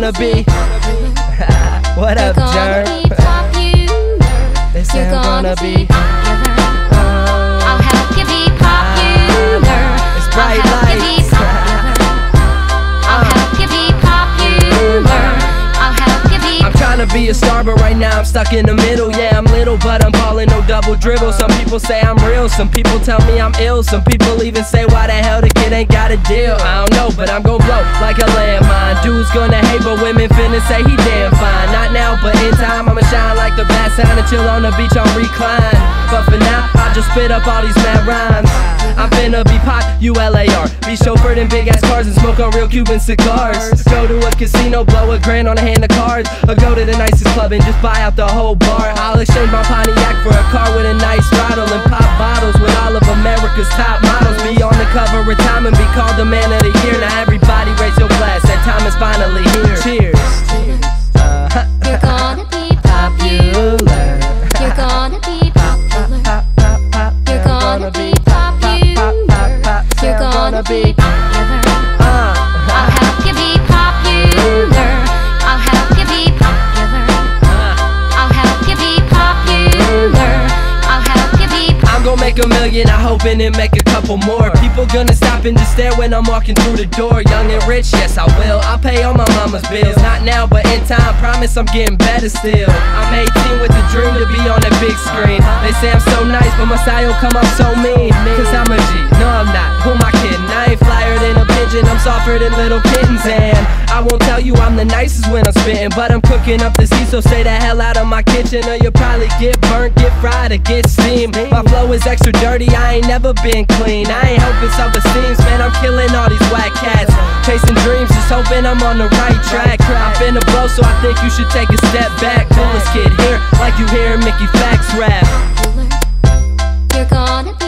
gonna be. what up, gonna Jerm? be popular. They say You're I'm gonna gonna be popular. I'll help you be popular. It's I'll bright help you be lights. popular. I'll help you be popular. I'll help you be I'm trying to be a star, but right now I'm stuck in the middle. Yeah, I'm little, but I'm double dribble. Some people say I'm real, some people tell me I'm ill. Some people even say, why the hell the kid ain't got a deal? I don't know, but I'm gon' blow like a landmine. Dudes gonna hate, but women finna say he damn fine. Not now, but in time, I'ma shine like the bad sign and chill on the beach on recline. But for now, I just spit up all these mad rhymes. I'm finna be pop, U-L-A-R Be chauffeured in big ass cars and smoke on real Cuban cigars. Go to a casino, blow a grand on a hand of cards. Or go to the nicest club and just buy out the whole bar. I'll exchange my Pontiac for a car with a nice throttle And pop bottles with all of America's top models. Be on the cover of Time and be called the man of the Gonna be I'm gonna make a million, I hope and then make a couple more. People gonna stop and just stare when I'm walking through the door. Young and rich, yes I will. I'll pay all my mama's bills. Not now, but in time, promise I'm getting better still. I'm 18 with the dream to be on the big screen. They say I'm so nice, but my style come off so mean. Cause I'm a G, I'm softer than little kittens. And I won't tell you I'm the nicest when I'm spitting, but I'm cooking up the sea, so stay the hell out of my kitchen, or you'll probably get burnt, get fried, or get steamed. My flow is extra dirty, I ain't never been clean. I ain't helping self esteem, man, I'm killing all these whack cats. Chasing dreams, just hoping I'm on the right track. I'm finna blow, so I think you should take a step back. Coolest kid here, like you hear Mickey Factz rap. You're gonna be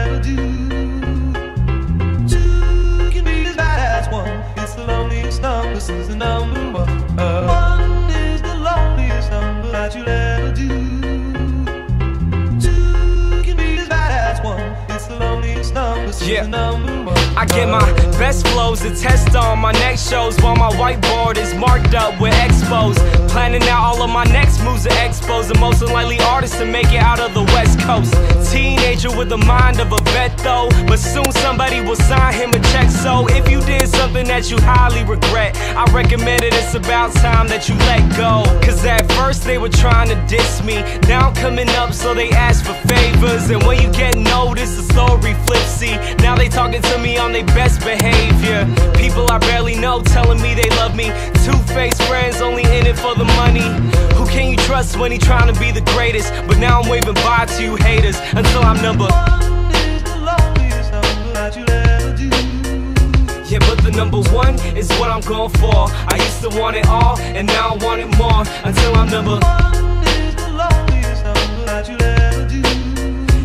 loneliest number the number one. Is the loneliest number that you'll ever do. Two can be as bad as one. It's the loneliest number Yeah. number. I get my best flows to test on my next shows while my whiteboard is marked up with expos. Planning out all of my next moves to expos. The most unlikely artist to make it out of the West Coast. Teenager with the mind of a vet though. But soon somebody will sign him a check. So if you did something that you highly regret, I recommend it. It's about time that you let go. Cause at first they were trying to diss me. Now I'm coming up, so they ask for favors. And when you get noticed, the story flips. See, now they talking to me on their best behavior. People I barely know telling me they love me. Two-faced friends only in it for the money. Who can you trust when he trying to be the greatest? But now I'm waving bye to you haters until I'm number. But number one is what I'm going for. I used to want it all, and now I want it more until I'm number. One is the loneliest number that you'll ever do.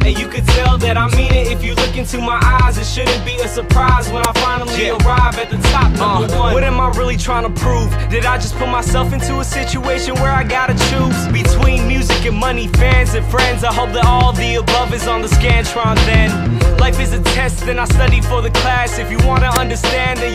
And you could tell that I mean it if you look into my eyes. It shouldn't be a surprise when I finally arrive at the top. Number one. What am I really trying to prove? Did I just put myself into a situation where I gotta choose between music and money, fans and friends? I hope that all the above is on the Scantron then. Life is a test, and I study for the class. If you wanna understand, then